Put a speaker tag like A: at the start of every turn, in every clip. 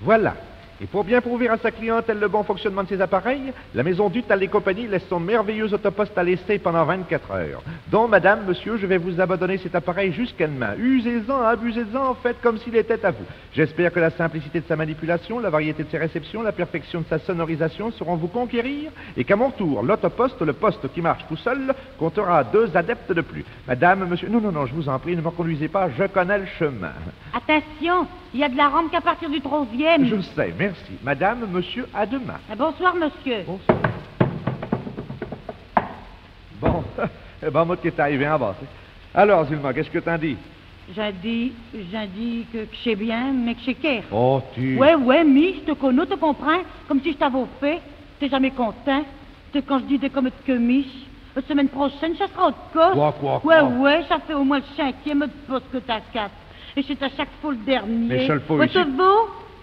A: Voilà. Et pour bien prouver à sa clientèle le bon fonctionnement de ses appareils, la maison Dutal et compagnie laisse son merveilleux autoposte à l'essai pendant 24 heures. Donc, madame, monsieur, je vais vous abandonner cet appareil jusqu'à demain. Usez-en, abusez-en, faites comme s'il était à vous. J'espère que la simplicité de sa manipulation, la variété de ses réceptions, la perfection de sa sonorisation sauront vous conquérir et qu'à mon tour, l'autoposte, le poste qui marche tout seul, comptera deux adeptes de plus. Madame, monsieur, non, non, non, je vous en prie, ne me conduisez pas, je connais le chemin.
B: Attention, il y a de la rampe qu'à partir du troisième.
A: Je le sais, merci. Madame, monsieur, à demain.
B: Ah, Bonsoir, monsieur.
A: Bonsoir. Bon, eh ben, moi qui est arrivé en bas. c'est- Alors, Zulma, qu'est-ce que t'en dis?
B: J'ai dit, j'ai dit que, que je sais bien, mais que je sais qu'est.
A: Oh, tu...
B: Ouais, ouais, mi, je te connais, tu comprends? Comme si je t'avais fait. T'es jamais content. C'est quand je dis des comme que mi. La semaine prochaine, ça sera autre cas.
A: Quoi, quoi,
B: Ouais,
A: quoi?
B: ouais, ça fait au moins le cinquième de poste que t'as quatre. Et c'est à chaque fois le dernier.
A: Mais je le fais
B: Ouais,
A: ici.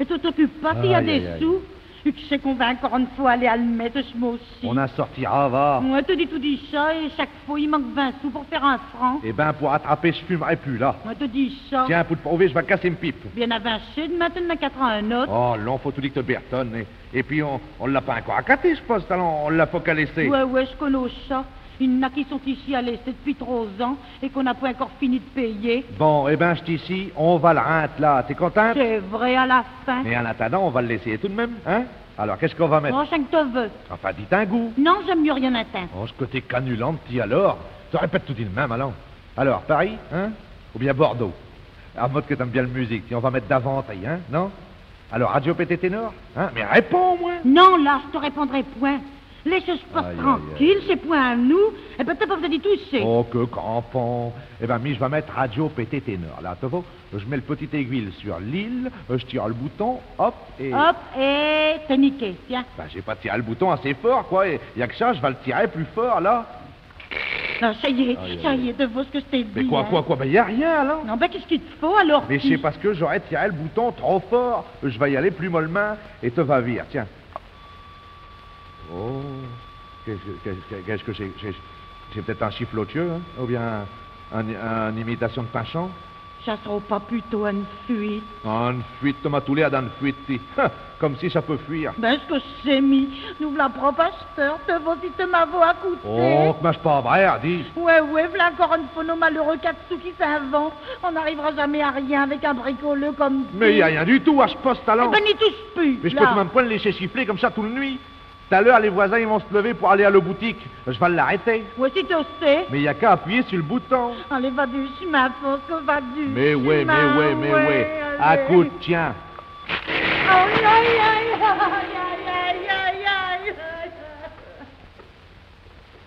B: Te? Et tu t'occupes pas s'il y a
A: Aïe,
B: des
A: aïe,
B: sous. Tu sais qu'on va encore une fois aller à le mettre, ce mot aussi.
A: On en sortira, va.
B: Ouais, tu dis tout dis ça, et chaque fois, il manque 20 sous pour faire un franc.
A: Eh ben, pour attraper, je fumerai plus, là.
B: Moi, te dis ça.
A: Tiens, pour te prouver, je vais casser une pipe.
B: Bien avancé, de maintenant, quatre ans un autre.
A: Oh, non, faut tout dire que te Berton. Et, et puis, on, on l'a pas encore accaté, je pense, alors on l'a pas qu'à laisser.
B: Ouais, ouais, je connais ça. Il y en a qui sont ici à l'Est depuis trois ans et qu'on n'a pas encore fini de payer.
A: Bon, eh ben, je suis ici, on va le rentrer, là. T'es contente?
B: C'est vrai à la fin.
A: Mais en attendant, on va le laisser tout de même, hein? Alors, qu'est-ce qu'on va mettre?
B: Prochain que veux.
A: Enfin, dis un goût.
B: Non, j'aime mieux rien atteindre.
A: Oh, ce côté canulante, dis alors. Tu répètes tout le même, alors. Alors, Paris, hein? Ou bien Bordeaux? À mode que t'aimes bien la musique, si on va mettre davantage, hein? Non? Alors, Radio PT Ténor? Hein? Mais réponds, moi!
B: Non, là, je te répondrai point.
A: Aïe, aïe,
B: tranquille, c'est point à nous. Et ben, t'as pas besoin d'y toucher.
A: Oh, que crampon! Eh ben, mi, je vais mettre Radio PT Ténor. Là, tu vois? Je mets le petit aiguille sur l'île, je tire le bouton, hop, et...
B: Hop, et t'es niqué, tiens.
A: Ben, j'ai pas tiré le bouton assez fort, quoi. Il y a que ça, je vais le tirer plus fort, là.
B: Non, ça y est,
A: Aïe,
B: ça y est, de voir ce que je t'ai dit.
A: Mais quoi,
B: hein.
A: quoi, quoi? Ben, y a rien, alors.
B: Non, ben, qu'est-ce qu'il te faut alors
A: Mais c'est parce que j'aurais tiré le bouton trop fort. Je vais y aller plus mollement et te va vire. Tiens. Oh. Qu'est-ce que c'est c'est- C'est peut-être un chifflotieux, hein? Ou bien un, une imitation de pinchon?
B: Ça sera pas plutôt une fuite.
A: Une fuite, Thomas Toulet a dans une fuite. Ha, Comme si ça peut fuir.
B: Ben, ce que c'est mis. Nous la prends pas peur. Te te m'avons à coûter.
A: Oh, que marche pas vrai, dis.
B: Ouais, ouais, voilà encore une fois nos malheureux sous qui s'inventent. On n'arrivera jamais à rien avec un bricoleux comme
A: Mais il n'y a rien du tout à ce poste
B: Eh
A: talent.
B: ben, n'y touche plus.
A: Mais je peux même pas le laisser siffler comme ça toute la nuit. Tout à l'heure, les voisins ils vont se lever pour aller à la boutique. Je vais l'arrêter.
B: Ouais, si tu sais.
A: Mais il n'y a qu'à appuyer sur le bouton.
B: Allez, va du chemin, que va du
A: Mais ouais, mais ouais, mais ouais. À coup de tiens.
B: Aïe, aïe, aïe, aïe,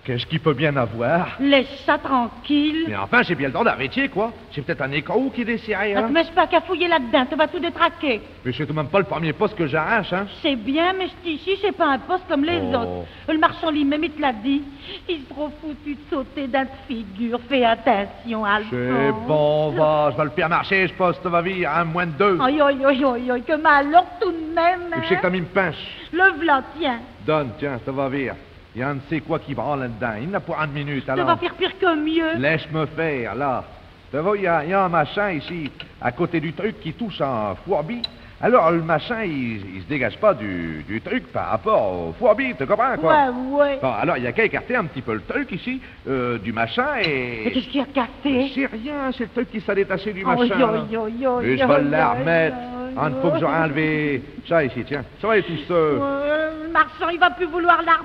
A: Qu'est-ce qu'il peut bien avoir?
B: Laisse ça tranquille.
A: Mais enfin, j'ai bien le temps d'arrêter, quoi. C'est peut-être un écrou qui déchire,
B: Ne te
A: hein.
B: mets pas qu'à fouiller là-dedans, tu vas tout détraquer.
A: Mais c'est tout de même pas le premier poste que j'arrache, hein.
B: C'est bien, mais c'est ici, c'est pas un poste comme les
A: Oh.
B: autres. Le marchand lui-même, il te l'a dit. Il se trop foutu de sauter ta figure. Fais attention, Alphonse.
A: C'est bon, va. Je vais le faire marcher, ce poste va vivre, hein, moins de deux.
B: Aïe, aïe, aïe, aïe, aïe, que malheur tout de même.
A: Et je sais que t'as
B: Hein?
A: mis une pince.
B: Le v'là, tiens.
A: Donne, tiens, ça va vivre. Il y a un ne sait quoi qui branle là-dedans. Il n'a pour une minute,
B: Ça
A: alors.
B: va faire pire que mieux.
A: Laisse-me faire, là. Tu vois, il y, a- il y a un machin ici, à côté du truc, qui touche en fourbi. Alors, le machin, il, il se dégage pas du, du truc par rapport au fourbi, tu comprends, quoi?
B: Ouais, ouais.
A: Bon, alors, il y a qu'à écarter un petit peu le truc ici, euh, du machin,
B: Mais
A: et...
B: qu'est-ce qu'il y a cassé?
A: C'est rien, c'est le truc qui s'est détaché du
B: Aïe,
A: machin.
B: aïe, aïe,
A: Et je vais la remettre.
B: aïe,
A: Un fois que j'aurai enlevé ça ici, tiens. Ça va être tout seul.
B: Ouais, marchand, il va plus vouloir la.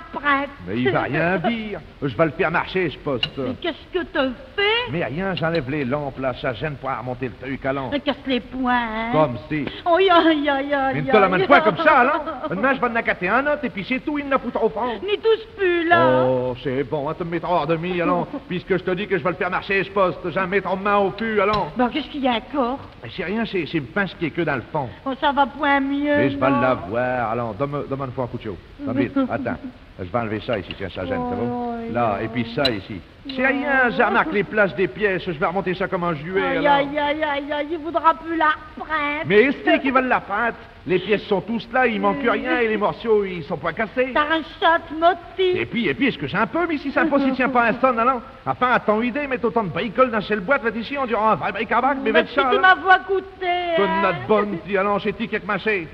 A: Mais il va rien dire. Je vais le faire marcher, ce poste.
B: Mais qu'est-ce que te fais
A: Mais rien, j'enlève les lampes, là. Ça gêne pour remonter le truc à l'an.
B: Casse les poings, hein.
A: Comme si.
B: Aïe, aïe, aïe, aïe.
A: Mais ne te la
B: aïe.
A: mène pas comme ça, alors. Maintenant, je vais en accater un autre, et puis c'est tout, il n'a plus trop franc.
B: N'y touche plus, là.
A: Oh, c'est bon, hein, te mettre hors de mi, allons. Puisque je te dis que je vais le faire marcher, ce poste. J'en mettre en main au cul, allons.
B: Bon, qu'est-ce qu'il y a encore?
A: Mais c'est rien, c'est c'est une pince qui est que dans le fond.
B: Oh, ça va point mieux.
A: Mais je vais l'avoir. Allons, donne-moi donne-moi une fois un coup de chaud. Attends. Je vais enlever ça ici, tiens, ça gêne, ça va? Là, et puis ça ici. C'est rien, j'ai remarqué les places des pièces, je vais remonter ça comme un juet.
B: Aïe,
A: alors.
B: aïe, aïe, aïe, aïe, il voudra plus la reprendre.
A: Mais c'est qui veulent la pâte Les pièces sont tous là, il manque rien et les morceaux, ils sont pas cassés.
B: T'as un shot motif.
A: Et puis, et puis, est-ce que j'ai un peu, mais si ça ne tient pas un son, allant Enfin, à ton idée, mettre autant de bricoles dans chez le boîte, va ici, on dirait un vrai bric-à-brac, mais
B: Mais si
A: ça,
B: tu
A: là.
B: m'as voix goûter.
A: Donne
B: hein.
A: notre bonne, dis, allons, chez ti, quelque maché.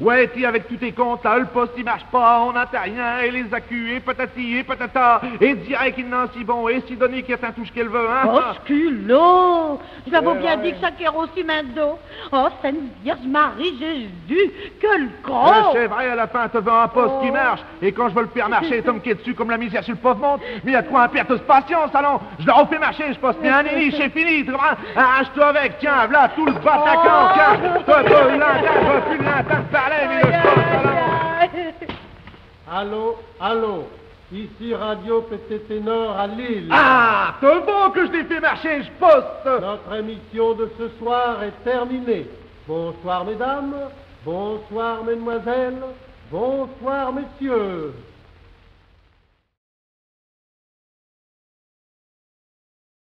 A: Ouais, ti, avec tous tes comptes, là, le poste, il marche pas, on n'entend rien, et les accus, et patati, et patata, et direct qu'il n'en si bon, et si donné qu'il y a un touche qu'elle veut, hein
B: Oh, ce culot Je l'avais
A: Ouais,
B: bien dit que héros aussi main d'eau. Oh, Sainte Vierge Marie Jésus, que le
A: Euh,
B: gros
A: C'est vrai, à la fin, te veux un poste qui
B: Oh.
A: marche, et quand je veux le faire marcher, Tom qui est dessus comme la misère sur le pauvre monde, mais il y a de quoi un perte de patience, allons, je le refais marcher, je poste bien un nini, c'est fini, tu comprends Arrache-toi avec, tiens, voilà, tout le
B: Oh.
A: tiens, plus rien
C: Allô, allô, ici Radio Petit Ténor à Lille.
A: Ah, c'est bon que je l'ai fait marcher, je poste
C: Notre émission de ce soir est terminée. Bonsoir mesdames, bonsoir mesdemoiselles, bonsoir messieurs.